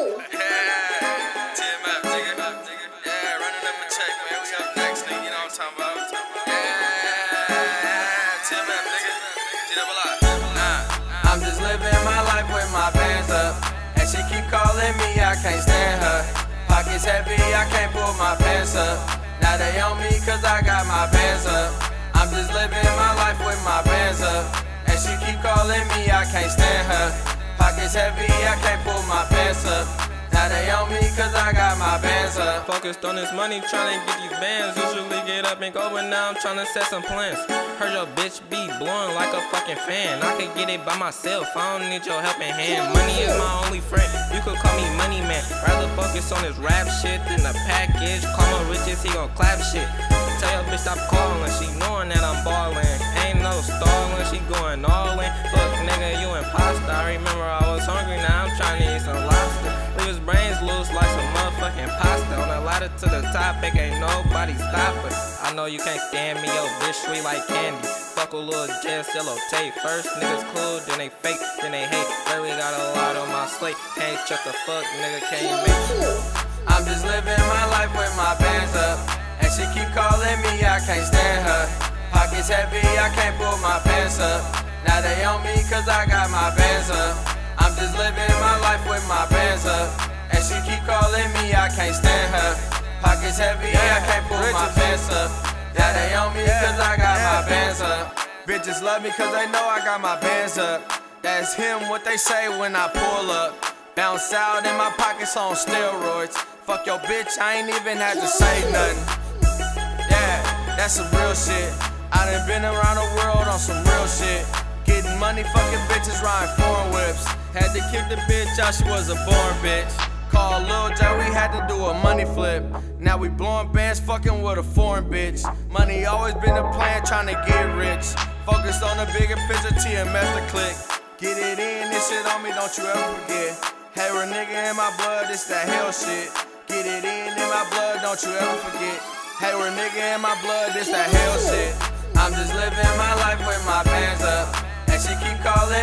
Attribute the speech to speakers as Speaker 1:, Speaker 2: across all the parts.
Speaker 1: I'm just living my life with my bands up. And she keep calling me, I can't stand her. Pockets heavy, I can't pull my pants up. Now they on me cause I got my bands up. I'm just living my life with my bands up. And she keep calling me, I can't stand her. Pockets heavy, I can't pull my pants up. Now they on me cause I got my bands up.
Speaker 2: Focused on this money, trying to get these bands. Usually get up and go, but now I'm trying to set some plans. Heard your bitch be blowing like a fucking fan. I can get it by myself, I don't need your helping hand. Money is my only friend, you could call me Money Man. Rather focus on this rap shit than the package. Call Moriches, he gon' clap shit. Tell your bitch stop calling, she knowing you imposter. I remember I was hungry, now I'm trying to eat some lobster. Leave his brains loose like some motherfucking pasta. On the ladder to the topic, ain't nobody stopping. I know you can't stand me, yo, bitch sweet like candy. Fuck a little Jess, yellow tape. First niggas cool, then they fake, then they hate. Really got a lot on my slate. Can't shut the fuck, nigga, can't you make
Speaker 1: I'm just living my life with my bands up. And she keep calling me, I can't stand her. Pockets heavy, I can't pull my pants up. Now they on me cause I got my bands up. I'm just living my life with my bands up. And she keep calling me, I can't stand her. Pockets heavy, yeah, I can't pull my pants up. Now they on me cause I got my bands up. Bitches love me cause they know I got my bands up. That's him, what they say when I pull up. Bounce out in my pockets on steroids. Fuck your bitch, I ain't even had to say nothing. Yeah, that's some real shit. I done been around the world on some real shit. Money, fucking bitches, riding foreign whips. Had to kick the bitch out, she was a born bitch. Call Lil J, we had to do a money flip. Now we blowing bands, fucking with a foreign bitch. Money always been a plan, trying to get rich. Focused on the bigger picture, TMF the click. Get it in, this shit on me, don't you ever forget. Hey, a nigga in my blood, it's that hell shit. Get it in in my blood, don't you ever forget. Hey, a nigga in my blood, it's that hell shit.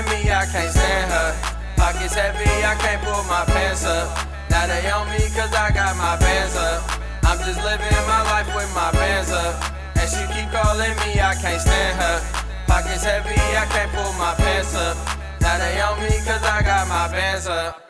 Speaker 1: Me, I can't stand her. Pockets heavy, I can't pull my pants up. Now they on me cause I got my bands up. I'm just living my life with my bands up. And she keep calling me, I can't stand her. Pockets heavy, I can't pull my pants up. Now they on me cause I got my bands up.